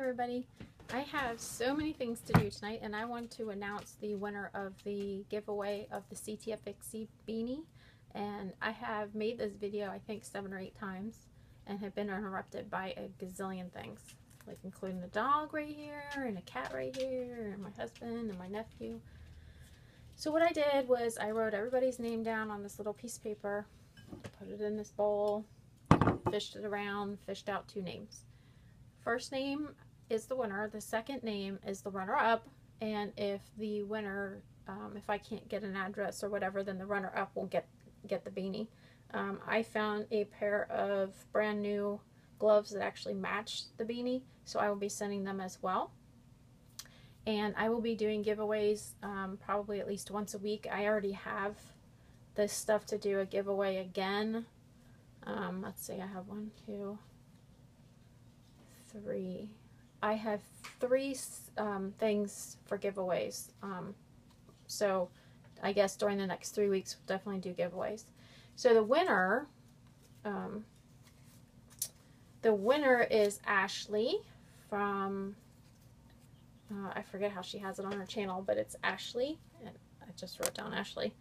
everybody. I have so many things to do tonight and I want to announce the winner of the giveaway of the CTFXC beanie and I have made this video I think seven or eight times and have been interrupted by a gazillion things like including the dog right here and a cat right here and my husband and my nephew. So what I did was I wrote everybody's name down on this little piece of paper, put it in this bowl, fished it around, fished out two names. First name is the winner. The second name is the runner-up. And if the winner, um, if I can't get an address or whatever, then the runner-up will get, get the beanie. Um, I found a pair of brand new gloves that actually match the beanie, so I will be sending them as well. And I will be doing giveaways um, probably at least once a week. I already have this stuff to do a giveaway again. Um, let's see, I have one, two, three. I have three um, things for giveaways. Um, so I guess during the next three weeks, we'll definitely do giveaways. So the winner, um, the winner is Ashley from, uh, I forget how she has it on her channel, but it's Ashley. And I just wrote down Ashley.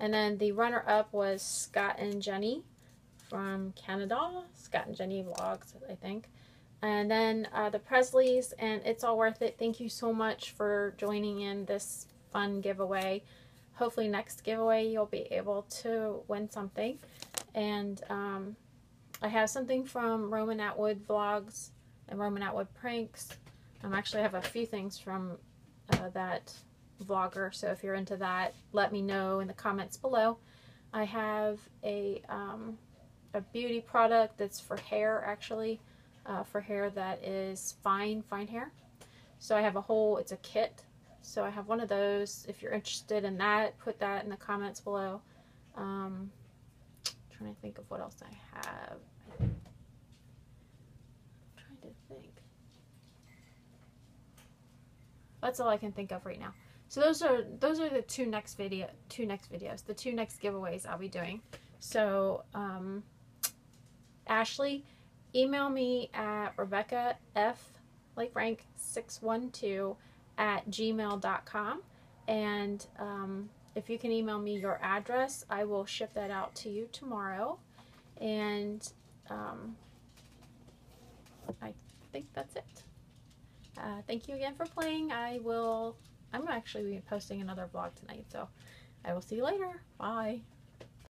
And then the runner-up was Scott and Jenni from Canada. Scott and Jenni Vlogs, I think. And then uh, the Presleys, and it's all worth it. Thank you so much for joining in this fun giveaway. Hopefully next giveaway you'll be able to win something. And um, I have something from Roman Atwood Vlogs and Roman Atwood Pranks. I um, actually, have a few things from uh, that vlogger, so if you're into that, let me know in the comments below. I have a, um, a beauty product that's for hair, actually uh, for hair that is fine, fine hair. So I have a whole, it's a kit. So I have one of those. If you're interested in that, put that in the comments below. Um, trying to think of what else I have. Trying to think. That's all I can think of right now. So those are those are the two next video two next videos, the two next giveaways I'll be doing. So um, Ashley, email me at Rebecca F like Frank 612 at gmail.com and um, if you can email me your address I will ship that out to you tomorrow. And um, I think that's it. Uh, thank you again for playing. I will I'm actually posting another vlog tonight so I will see you later. Bye